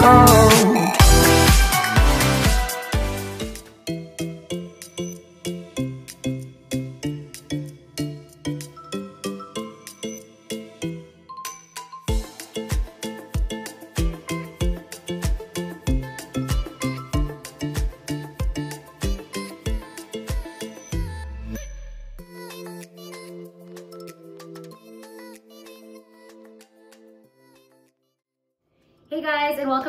cold.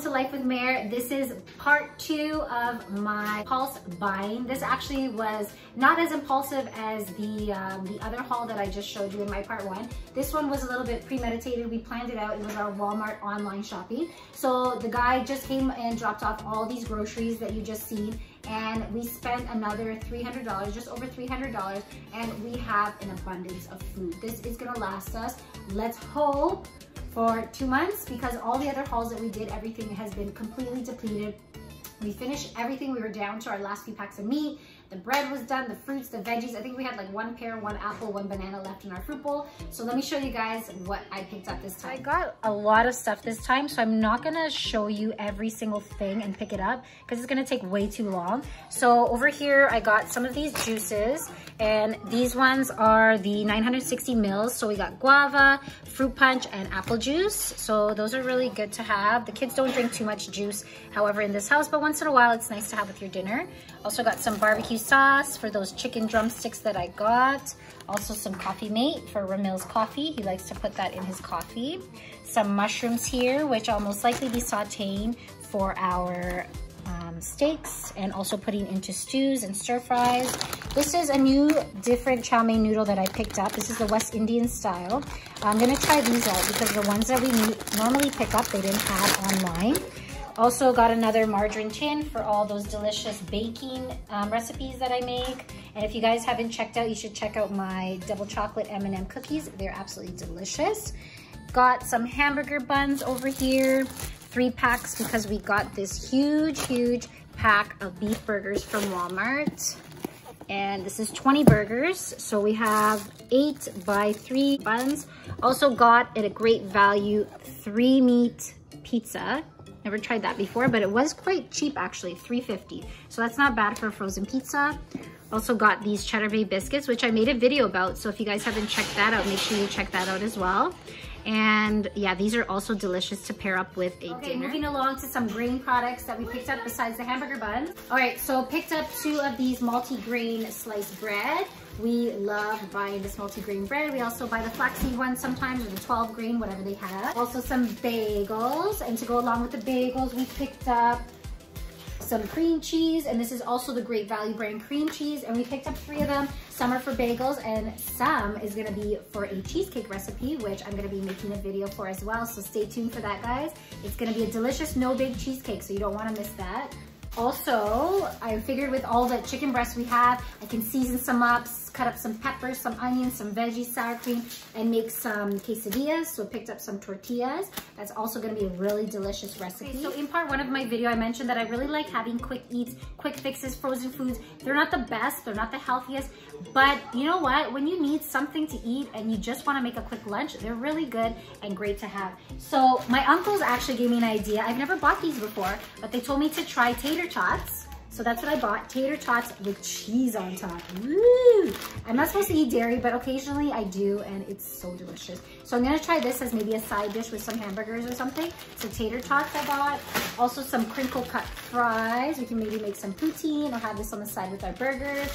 Welcome to Life with Mare. This is part two of my pulse buying. This actually was not as impulsive as the um, the other haul that I just showed you in my part one. This one was a little bit premeditated. We planned it out. It was our Walmart online shopping. So the guy just came and dropped off all these groceries that you just seen and we spent another $300, just over $300, and we have an abundance of food. This is gonna last us, let's hope, for two months because all the other hauls that we did, everything has been completely depleted. We finished everything. We were down to our last few packs of meat. The bread was done, the fruits, the veggies. I think we had like one pear, one apple, one banana left in our fruit bowl. So let me show you guys what I picked up this time. I got a lot of stuff this time, so I'm not gonna show you every single thing and pick it up because it's gonna take way too long. So over here, I got some of these juices and these ones are the 960 mils. So we got guava, fruit punch, and apple juice. So those are really good to have. The kids don't drink too much juice, however, in this house, but once in a while, it's nice to have with your dinner. Also got some barbecue sauce for those chicken drumsticks that I got. Also some coffee mate for Ramil's coffee. He likes to put that in his coffee. Some mushrooms here, which I'll most likely be sauteing for our um, steaks and also putting into stews and stir fries. This is a new different chow mein noodle that I picked up. This is the West Indian style. I'm gonna try these out because the ones that we normally pick up, they didn't have online. Also got another margarine tin for all those delicious baking um, recipes that I make. And if you guys haven't checked out, you should check out my double chocolate M&M cookies. They're absolutely delicious. Got some hamburger buns over here. Three packs because we got this huge, huge pack of beef burgers from Walmart. And this is 20 burgers. So we have eight by three buns. Also got at a great value, three meat pizza Never tried that before, but it was quite cheap actually, 3.50. So that's not bad for a frozen pizza. Also got these Cheddar Bay biscuits, which I made a video about. So if you guys haven't checked that out, make sure you check that out as well. And yeah, these are also delicious to pair up with a okay, dinner. moving along to some grain products that we picked up besides the hamburger buns. All right, so picked up two of these multi-grain sliced bread. We love buying this multi-grain bread. We also buy the flaxseed one sometimes or the 12 grain, whatever they have. Also some bagels. And to go along with the bagels, we picked up some cream cheese, and this is also the Great Value brand cream cheese, and we picked up three of them. Some are for bagels, and some is gonna be for a cheesecake recipe, which I'm gonna be making a video for as well, so stay tuned for that, guys. It's gonna be a delicious no-bake cheesecake, so you don't wanna miss that. Also, I figured with all the chicken breasts we have, I can season some up, cut up some peppers, some onions, some veggies, sour cream, and make some quesadillas. So I picked up some tortillas. That's also gonna be a really delicious recipe. Okay, so in part one of my video, I mentioned that I really like having quick eats, quick fixes, frozen foods. They're not the best, they're not the healthiest, but you know what? When you need something to eat and you just wanna make a quick lunch, they're really good and great to have. So my uncles actually gave me an idea. I've never bought these before, but they told me to try tater tots. So that's what I bought, tater tots with cheese on top. I'm not supposed to eat dairy, but occasionally I do, and it's so delicious. So I'm gonna try this as maybe a side dish with some hamburgers or something. So tater tots I bought. Also some crinkle cut fries. We can maybe make some poutine or have this on the side with our burgers.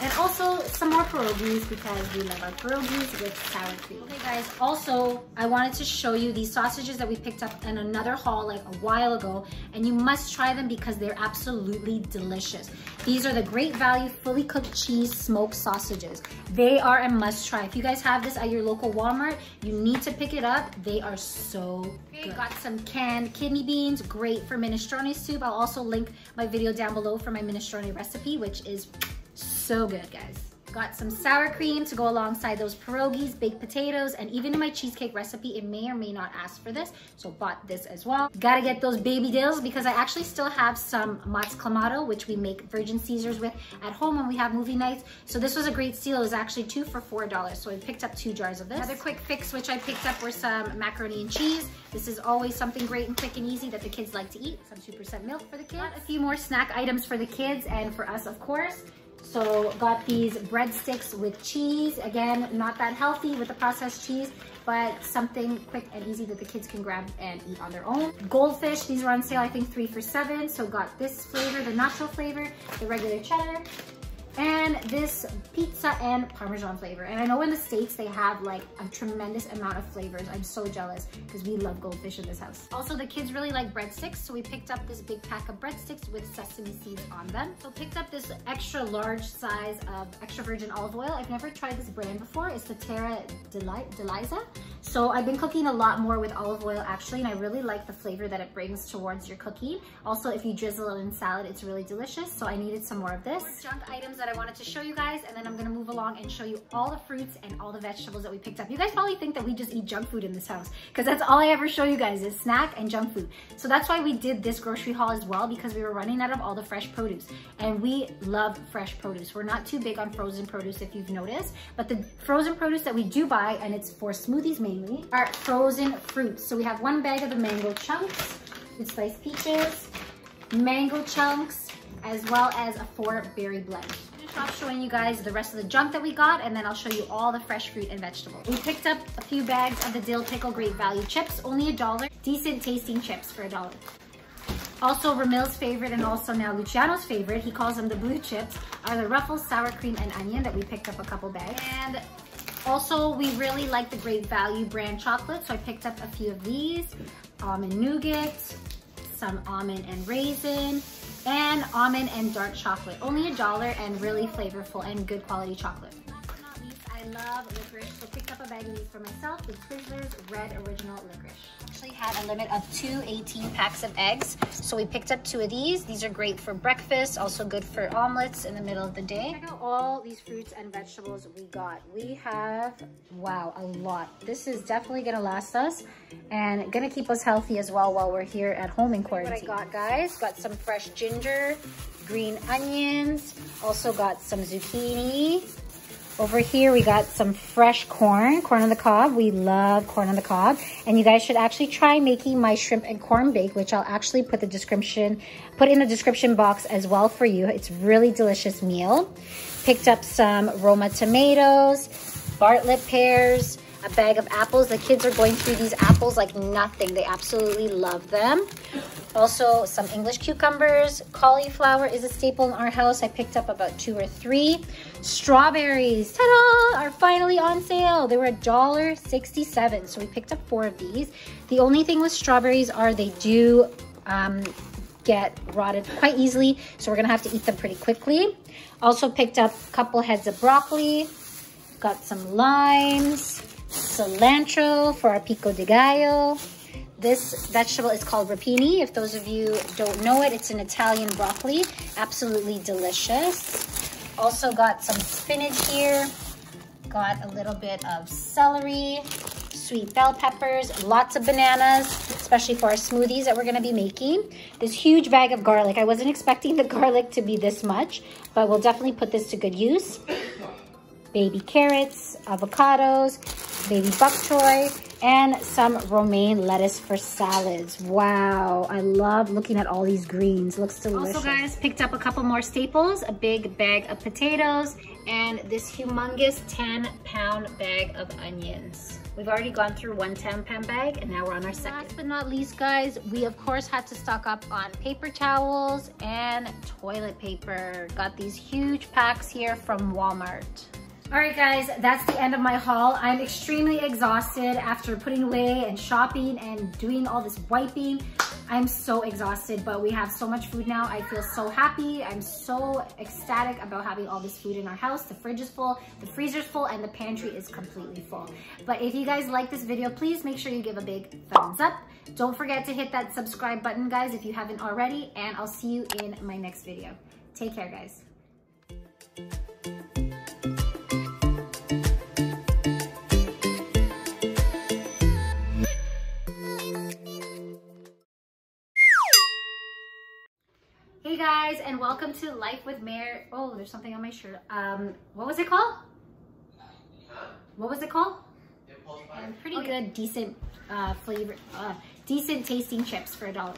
And also some more pierogies because we love our pierogies with sour cream. Okay guys, also I wanted to show you these sausages that we picked up in another haul like a while ago and you must try them because they're absolutely delicious. These are the Great Value Fully Cooked Cheese Smoked Sausages. They are a must try. If you guys have this at your local Walmart, you need to pick it up. They are so good. Got some canned kidney beans, great for minestrone soup. I'll also link my video down below for my minestrone recipe, which is so good, guys. Got some sour cream to go alongside those pierogies, baked potatoes, and even in my cheesecake recipe, it may or may not ask for this, so bought this as well. Gotta get those baby dills because I actually still have some Mott's Clamato, which we make Virgin Caesars with at home when we have movie nights. So this was a great steal. It was actually two for $4, so I picked up two jars of this. Another quick fix which I picked up were some macaroni and cheese. This is always something great and quick and easy that the kids like to eat. Some 2% milk for the kids. Got a few more snack items for the kids and for us, of course. So got these breadsticks with cheese. Again, not that healthy with the processed cheese, but something quick and easy that the kids can grab and eat on their own. Goldfish, these were on sale, I think three for seven. So got this flavor, the nacho flavor, the regular cheddar, and this pizza and Parmesan flavor. And I know in the States they have like a tremendous amount of flavors. I'm so jealous because we love goldfish in this house. Also, the kids really like breadsticks, so we picked up this big pack of breadsticks with sesame seeds on them. So picked up this extra large size of extra virgin olive oil. I've never tried this brand before. It's the Terra Delyssa. So I've been cooking a lot more with olive oil actually, and I really like the flavor that it brings towards your cooking. Also, if you drizzle it in salad, it's really delicious. So I needed some more of this. Junk items that I wanted to show you guys, and then I'm gonna move along and show you all the fruits and all the vegetables that we picked up. You guys probably think that we just eat junk food in this house, because that's all I ever show you guys is snack and junk food. So that's why we did this grocery haul as well, because we were running out of all the fresh produce. And we love fresh produce. We're not too big on frozen produce if you've noticed, but the frozen produce that we do buy, and it's for smoothies mainly, are frozen fruits. So we have one bag of the mango chunks with sliced peaches, mango chunks, as well as a four berry blend off showing you guys the rest of the junk that we got and then I'll show you all the fresh fruit and vegetables. We picked up a few bags of the dill pickle great value chips, only a dollar. Decent tasting chips for a dollar. Also, Ramil's favorite and also now Luciano's favorite, he calls them the blue chips, are the Ruffles sour cream and onion that we picked up a couple bags. And also, we really like the Great Value brand chocolate, so I picked up a few of these. Almond nougat, some almond and raisin, and almond and dark chocolate. Only a dollar and really flavorful and good quality chocolate. I love licorice, so picked up a bag of these for myself with Twizzlers Red Original Licorice. Actually had a limit of two 18 packs of eggs, so we picked up two of these. These are great for breakfast, also good for omelets in the middle of the day. Check out all these fruits and vegetables we got. We have, wow, a lot. This is definitely gonna last us and gonna keep us healthy as well while we're here at home in quarantine. What I got, guys, got some fresh ginger, green onions, also got some zucchini, over here, we got some fresh corn, corn on the cob. We love corn on the cob. And you guys should actually try making my shrimp and corn bake, which I'll actually put the description, put in the description box as well for you. It's really delicious meal. Picked up some Roma tomatoes, Bartlett pears, a bag of apples. The kids are going through these apples like nothing. They absolutely love them. Also, some English cucumbers. Cauliflower is a staple in our house. I picked up about two or three. Strawberries, ta-da, are finally on sale. They were $1.67, so we picked up four of these. The only thing with strawberries are they do um, get rotted quite easily, so we're gonna have to eat them pretty quickly. Also picked up a couple heads of broccoli, got some limes, cilantro for our pico de gallo. This vegetable is called rapini. If those of you don't know it, it's an Italian broccoli. Absolutely delicious. Also got some spinach here. Got a little bit of celery, sweet bell peppers, lots of bananas, especially for our smoothies that we're gonna be making. This huge bag of garlic. I wasn't expecting the garlic to be this much, but we'll definitely put this to good use. Baby carrots, avocados, baby bok choy, and some romaine lettuce for salads. Wow, I love looking at all these greens. Looks delicious. Also guys, picked up a couple more staples, a big bag of potatoes, and this humongous 10 pound bag of onions. We've already gone through one 10 pound bag and now we're on our second. Last but not least guys, we of course had to stock up on paper towels and toilet paper. Got these huge packs here from Walmart. All right, guys, that's the end of my haul. I'm extremely exhausted after putting away and shopping and doing all this wiping. I'm so exhausted, but we have so much food now. I feel so happy. I'm so ecstatic about having all this food in our house. The fridge is full, the freezer's full, and the pantry is completely full. But if you guys like this video, please make sure you give a big thumbs up. Don't forget to hit that subscribe button, guys, if you haven't already, and I'll see you in my next video. Take care, guys. Welcome to Life with Mare. Oh, there's something on my shirt. Um, what was it called? What was it called? Impulse buy. Pretty good, decent uh, flavor, uh, decent tasting chips for a dollar.